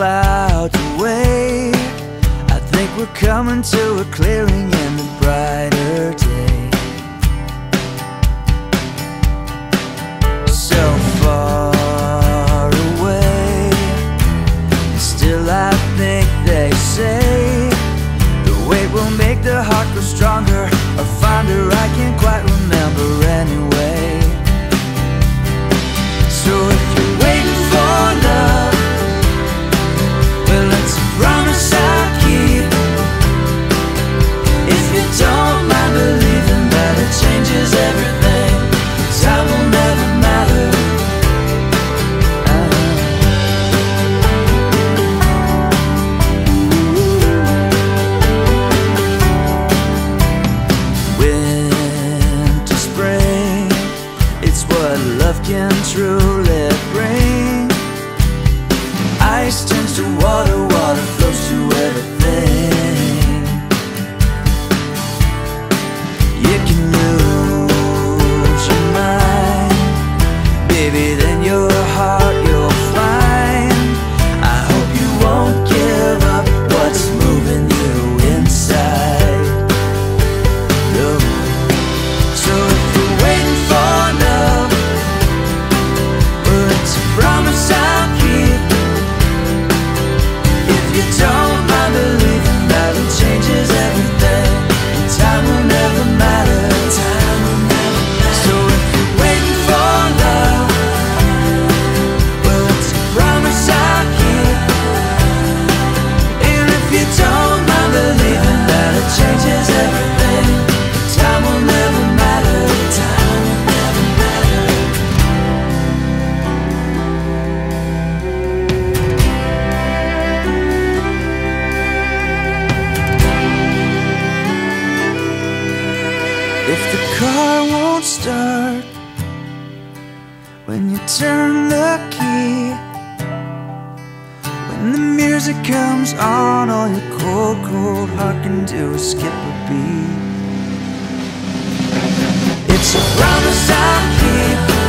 clouds away. I think we're coming to a clearing in the brighter day. So far away, still I think they say the weight will make the heart grow stronger can truly bring. Ice turns to water, If the car won't start when you turn the key, when the music comes on, all your cold, cold heart can do is skip a beat. It's a promise I'll keep.